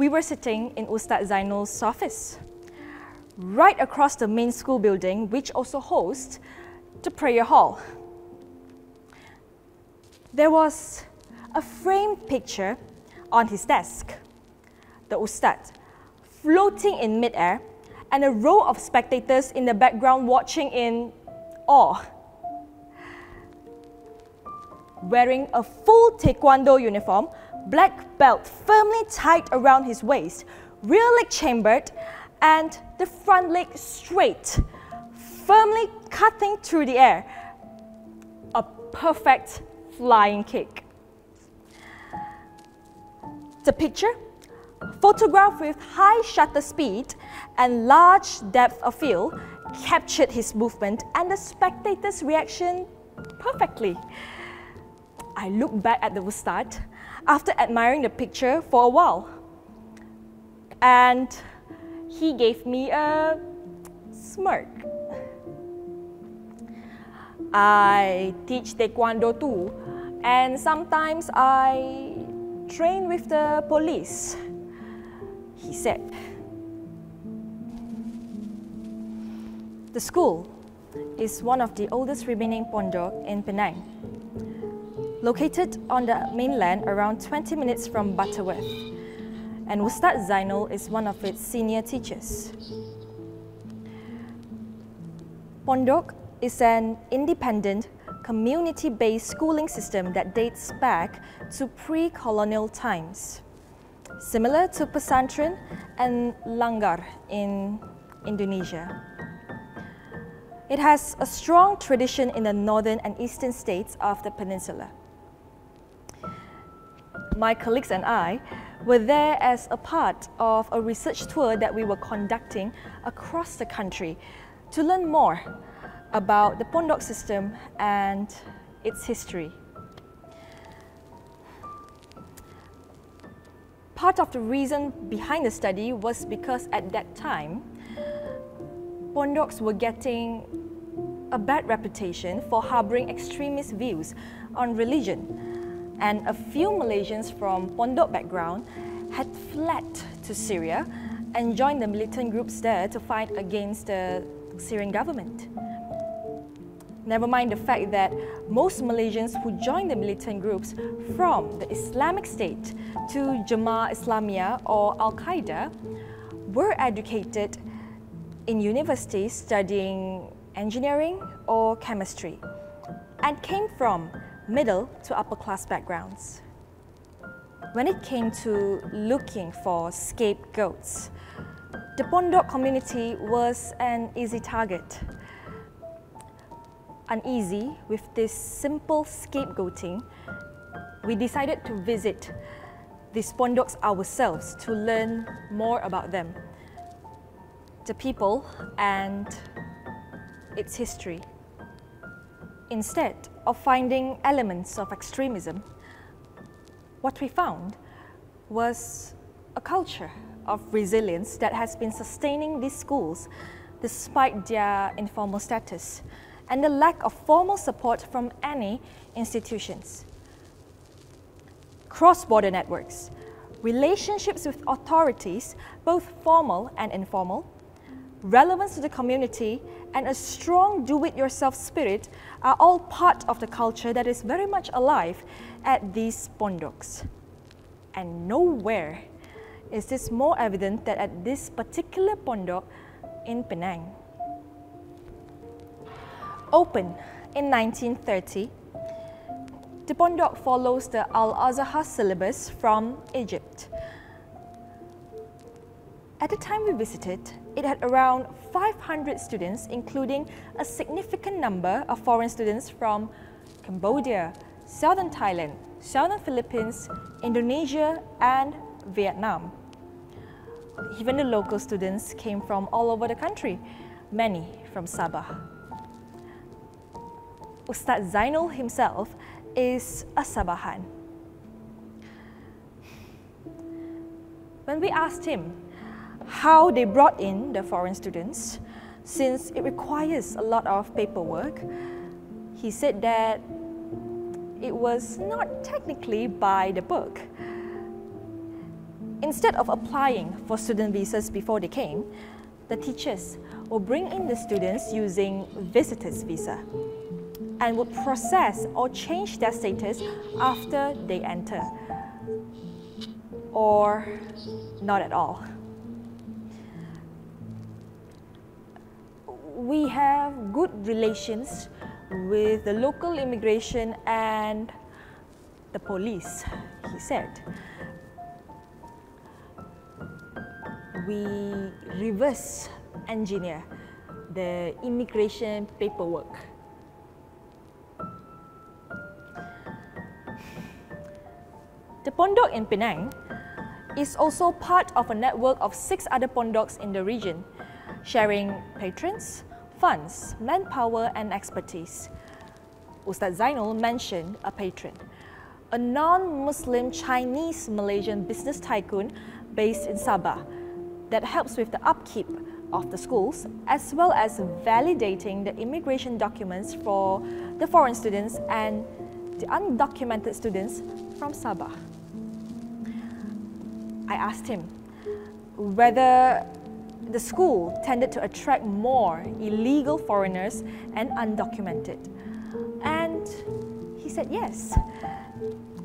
we were sitting in Ustad Zainul's office, right across the main school building, which also hosts the prayer hall. There was a framed picture on his desk, the Ustad, floating in midair, and a row of spectators in the background watching in awe. Wearing a full taekwondo uniform, black belt firmly tied around his waist, rear leg chambered, and the front leg straight, firmly cutting through the air. A perfect flying kick. The picture, photographed with high shutter speed and large depth of field, captured his movement and the spectators' reaction perfectly. I looked back at the Ustad after admiring the picture for a while. And he gave me a smirk. I teach Taekwondo too, and sometimes I train with the police, he said. The school is one of the oldest remaining pondok in Penang. Located on the mainland around 20 minutes from Butterworth, and Ustad Zainal is one of its senior teachers. Pondok is an independent, community-based schooling system that dates back to pre-colonial times, similar to pesantren and langgar in Indonesia. It has a strong tradition in the northern and eastern states of the peninsula. My colleagues and I were there as a part of a research tour that we were conducting across the country to learn more about the Pondok system and its history. Part of the reason behind the study was because at that time, Pondoks were getting a bad reputation for harboring extremist views on religion. And a few Malaysians from Pondok background had fled to Syria and joined the militant groups there to fight against the Syrian government. Never mind the fact that most Malaysians who joined the militant groups from the Islamic State to Jemaah Islamiyah or Al Qaeda were educated in universities studying engineering or chemistry and came from middle to upper class backgrounds. When it came to looking for scapegoats, the Pondok community was an easy target uneasy with this simple scapegoating, we decided to visit these pondoks ourselves to learn more about them, the people and its history. Instead of finding elements of extremism, what we found was a culture of resilience that has been sustaining these schools despite their informal status and the lack of formal support from any institutions. Cross-border networks, relationships with authorities, both formal and informal, relevance to the community, and a strong do-it-yourself spirit are all part of the culture that is very much alive at these pondoks. And nowhere is this more evident than at this particular pondok in Penang. Open in 1930, the Pondok follows the Al-Azhar syllabus from Egypt. At the time we visited, it had around 500 students, including a significant number of foreign students from Cambodia, Southern Thailand, Southern Philippines, Indonesia, and Vietnam. Even the local students came from all over the country, many from Sabah. Ustad Zainul himself is a Sabahan. When we asked him how they brought in the foreign students, since it requires a lot of paperwork, he said that it was not technically by the book. Instead of applying for student visas before they came, the teachers will bring in the students using visitors visa and would process or change their status after they enter or not at all. We have good relations with the local immigration and the police, he said. We reverse engineer the immigration paperwork. The Pondok in Penang is also part of a network of six other Pondoks in the region, sharing patrons, funds, manpower and expertise. Ustaz Zainul mentioned a patron, a non-Muslim Chinese Malaysian business tycoon based in Sabah that helps with the upkeep of the schools as well as validating the immigration documents for the foreign students and the undocumented students from Sabah. I asked him whether the school tended to attract more illegal foreigners and undocumented. And he said yes,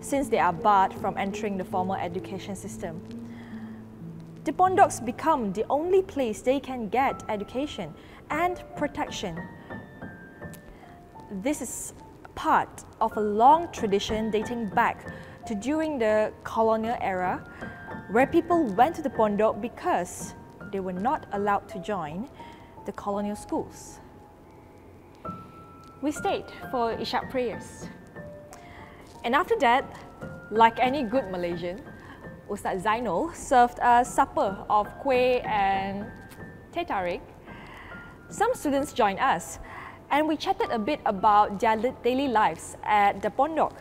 since they are barred from entering the formal education system. The Pondoks become the only place they can get education and protection. This is part of a long tradition dating back to during the colonial era where people went to the Pondok because they were not allowed to join the colonial schools. We stayed for Isha prayers. And after that, like any good Malaysian, Ustaz Zainul served a supper of kuih and teh tarik. Some students joined us and we chatted a bit about their daily lives at the Pondok.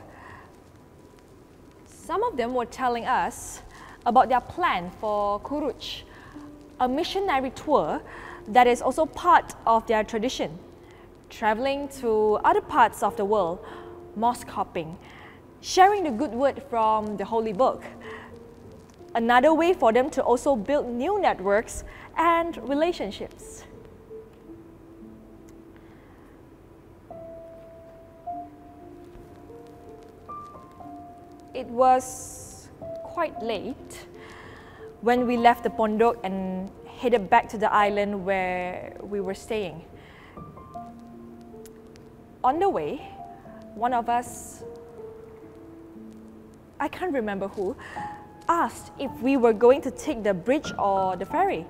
Some of them were telling us about their plan for Khuruj, a missionary tour that is also part of their tradition, traveling to other parts of the world, mosque hopping, sharing the good word from the Holy Book. Another way for them to also build new networks and relationships. It was quite late when we left the Pondok and headed back to the island where we were staying. On the way, one of us, I can't remember who, asked if we were going to take the bridge or the ferry.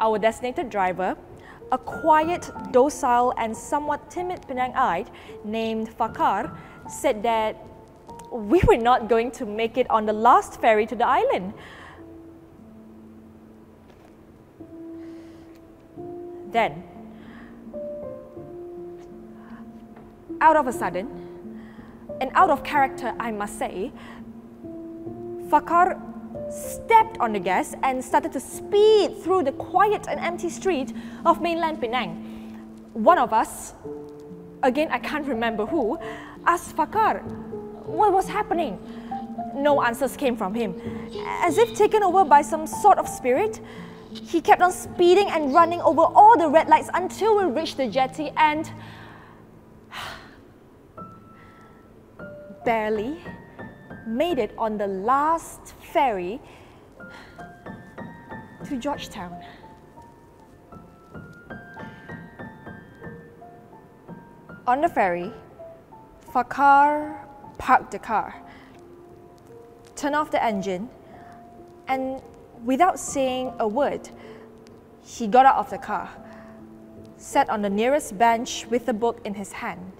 Our designated driver, a quiet, docile and somewhat timid Penangite named Fakar, said that we were not going to make it on the last ferry to the island. Then, out of a sudden, and out of character, I must say, Fakar stepped on the gas and started to speed through the quiet and empty street of mainland Penang. One of us, again I can't remember who, asked Fakar what was happening. No answers came from him. As if taken over by some sort of spirit, he kept on speeding and running over all the red lights until we reached the jetty and barely made it on the last ferry to George Town. On the ferry, Fakar parked the car, turned off the engine, and Without saying a word, he got out of the car, sat on the nearest bench with a book in his hand,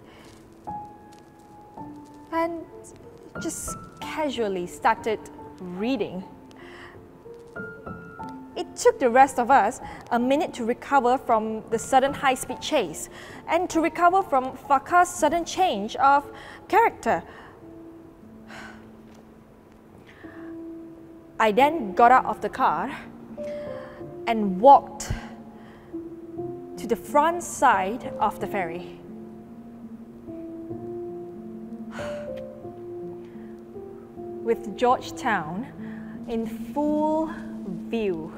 and just casually started reading. It took the rest of us a minute to recover from the sudden high speed chase and to recover from Fakar's sudden change of character I then got out of the car and walked to the front side of the ferry. With George Town in full view.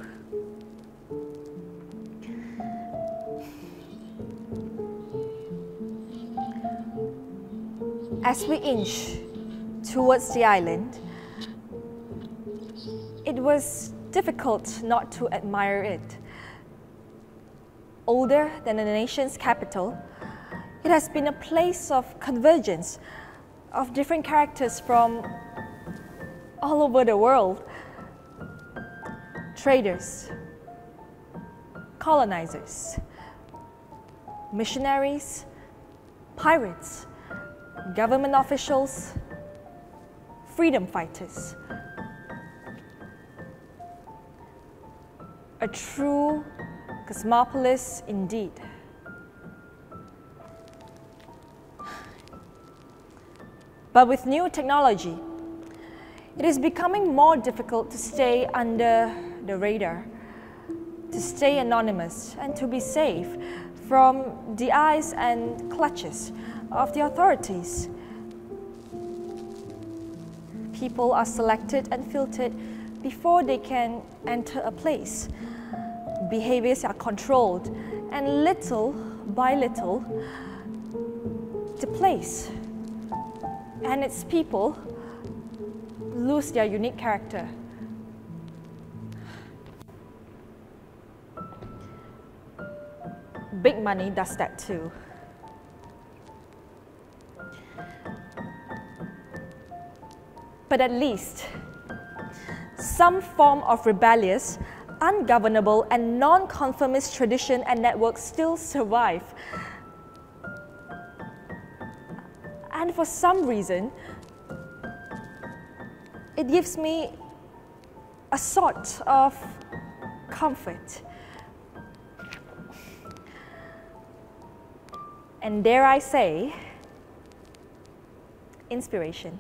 As we inch towards the island, was difficult not to admire it. Older than the nation's capital, it has been a place of convergence of different characters from all over the world traders, colonizers, missionaries, pirates, government officials, freedom fighters. A true cosmopolis indeed. But with new technology, it is becoming more difficult to stay under the radar, to stay anonymous, and to be safe from the eyes and clutches of the authorities. People are selected and filtered before they can enter a place. Behaviors are controlled, and little by little, the place and its people lose their unique character. Big money does that too. But at least some form of rebellious, ungovernable, and non conformist tradition and networks still survive. And for some reason, it gives me a sort of comfort. And dare I say, inspiration.